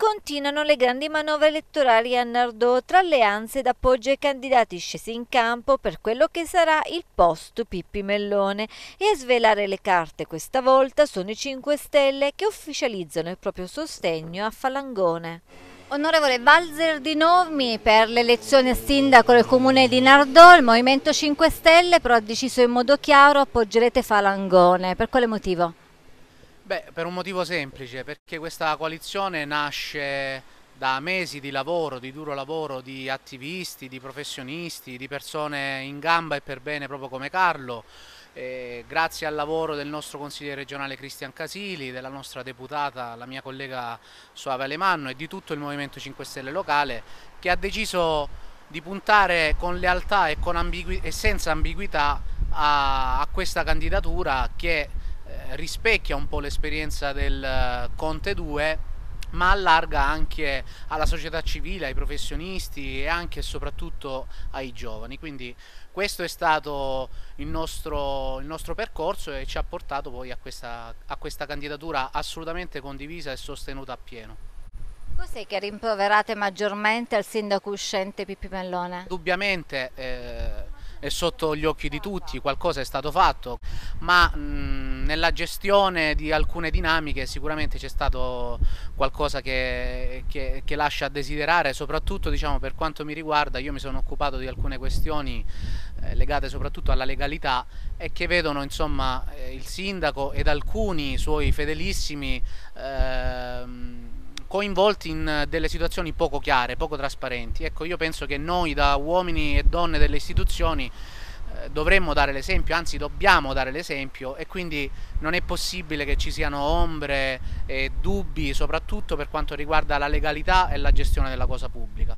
Continuano le grandi manovre elettorali a Nardò tra alleanze d'appoggio ai candidati scesi in campo per quello che sarà il post Pippi Mellone e a svelare le carte questa volta sono i 5 Stelle che ufficializzano il proprio sostegno a Falangone. Onorevole Valzer di Nomi per le elezioni a sindaco del comune di Nardò, il Movimento 5 Stelle però ha deciso in modo chiaro appoggerete Falangone, per quale motivo? Beh, per un motivo semplice, perché questa coalizione nasce da mesi di lavoro, di duro lavoro di attivisti, di professionisti, di persone in gamba e per bene proprio come Carlo, eh, grazie al lavoro del nostro consigliere regionale Cristian Casili, della nostra deputata, la mia collega Suave Alemanno e di tutto il Movimento 5 Stelle locale che ha deciso di puntare con lealtà e, con e senza ambiguità a, a questa candidatura che rispecchia un po' l'esperienza del eh, Conte 2 ma allarga anche alla società civile, ai professionisti e anche e soprattutto ai giovani. Quindi questo è stato il nostro, il nostro percorso e ci ha portato poi a questa, a questa candidatura assolutamente condivisa e sostenuta appieno. Cos'è che rimproverate maggiormente al sindaco uscente Pippi Mellone? Indubbiamente eh, è sotto gli occhi di tutti, qualcosa è stato fatto, ma mh, nella gestione di alcune dinamiche sicuramente c'è stato qualcosa che, che, che, lascia a desiderare, soprattutto diciamo, per quanto mi riguarda io mi sono occupato di alcune questioni eh, legate soprattutto alla legalità e che vedono insomma, eh, il sindaco ed alcuni suoi fedelissimi eh, coinvolti in delle situazioni poco chiare, poco trasparenti. Ecco, io penso che noi da uomini e donne delle istituzioni dovremmo dare l'esempio, anzi dobbiamo dare l'esempio e quindi non è possibile che ci siano ombre e dubbi soprattutto per quanto riguarda la legalità e la gestione della cosa pubblica.